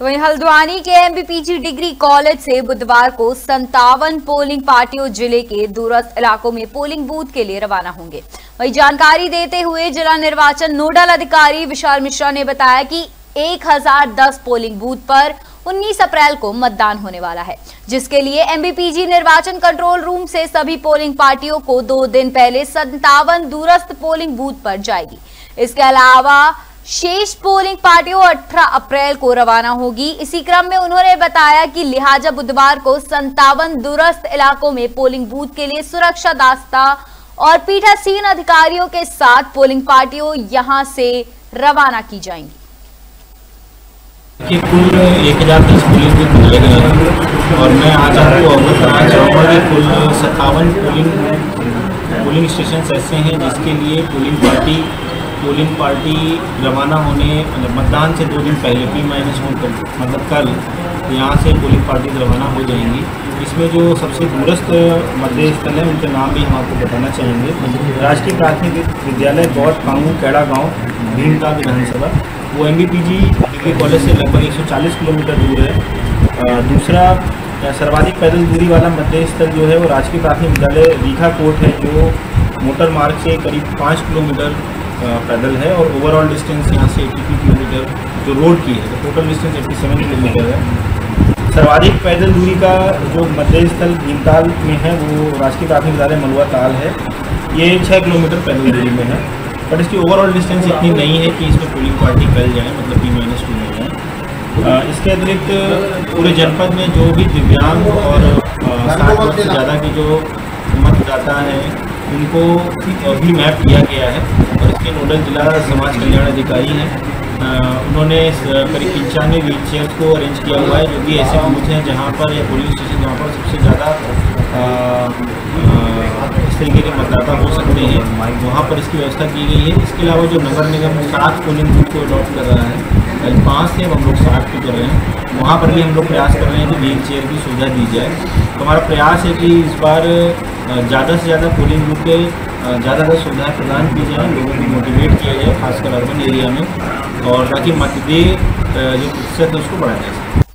तो वहीं हल्द्वानी के एमबीपीजी डिग्री कॉलेज से बुधवार को संतावन पोलिंग पार्टियों ज़िले के दूरस्थ इलाकों में पोलिंग बूथ के लिए रवाना होंगे। वही जानकारी देते हुए जिला निर्वाचन नोडल अधिकारी विशाल मिश्रा ने बताया कि 1010 पोलिंग बूथ पर 19 अप्रैल को मतदान होने वाला है, जिसके लिए एमबीपीजी निर्वाचन कंट्रोल रूम से सभी पोलिंग पार्टियों को दो दिन पहले संतावन दूरस्थ पोलिंग बूथ पर जाएगी। इसके अलावा शेष पोलिंग पार्टियों 18 अप्रैल को रवाना होगी। इसी क्रम में उन्होंने बताया कि लिहाजा बुधवार को संतावन दूरस्थ इलाकों में पोलिंग बूथ के लिए सुरक्षा दास्ता और पीठासीन अधिकारियों के साथ पोलिंग पार्टियों यहाँ से रवाना की जाएँगी। कि कुल एक हज़ार दस पोलिंग बूथ बनाए गए हैं और मैं आज आपको अवगत कराना चाहूँगा कि कुल सत्तावन पोलिंग पोलिंग स्टेशन ऐसे हैं जिसके लिए पोलिंग पार्टी पोलिंग पार्टी रवाना होने मतलब मतदान से दो दिन पहले पी माइनस वन मतलब कल यहाँ से पोलिंग पार्टी रवाना हो जाएँगी। इसमें जो सबसे दूरस्थ मध्य स्थल है, उनके नाम भी हम आपको बताना चाहेंगे। राजकीय प्राथमिक विद्यालय गौर कांगू, कैड़ा गाँव भीमता विधानसभा। वो एम डिग्री कॉलेज से लगभग 140 किलोमीटर दूर है। दूसरा सर्वाधिक पैदल दूरी वाला मध्य स्थल जो है, वो राजकीय प्राथमिक विद्यालय रीखा कोट है, जो मोटर मार्ग से करीब पाँच किलोमीटर पैदल है और ओवरऑल डिस्टेंस यहाँ से 82 किलोमीटर जो रोड की है टोटल डिस्टेंस 87 किलोमीटर है। सर्वाधिक पैदल दूरी का जो मध्य स्थल भीमताल में है, वो राष्ट्रीय प्राथमिक विद्यालय मलुआ ताल है। ये छः किलोमीटर पैदल दूरी में है बट इसकी ओवरऑल डिस्टेंस इतनी नहीं है कि इसमें पोलिंग पार्टी फैल जाए मतलब बी माइनस टू में इसके अतिरिक्त पूरे जनपद में जो भी दिव्यांग और साठ वर्ष से ज़्यादा की जो मतदाता हैं, उनको भी मैप किया गया है। इसके नोडल जिला समाज कल्याण अधिकारी हैं। उन्होंने करीब पंचानवे व्हील चेयर को अरेंज किया हुआ है, जो कि ऐसे बूथ हैं जहाँ पर या पोलिंग स्टेशन जहाँ पर सबसे ज़्यादा इस तरीके के मतदाता हो सकते हैं। वहाँ पर इसकी व्यवस्था की गई है। इसके अलावा जो नगर निगम सात पोलिंग बूथ को अडॉप्ट कर रहा है पाँच से हम लोग साठ को कर रहे हैं। वहाँ पर भी हम लोग प्रयास कर रहे हैं कि व्हील चेयर की सुविधा दी जाए। हमारा प्रयास है कि इस बार ज़्यादा से ज़्यादा पोलिंग बूथ पे ज़्यादा से सुविधाएँ प्रदान की जाए, लोगों को मोटिवेट किया जाए, खासकर अर्बन एरिया में, और ताकि मतदेय जो प्रतिशत है उसको बढ़ाया जा सके।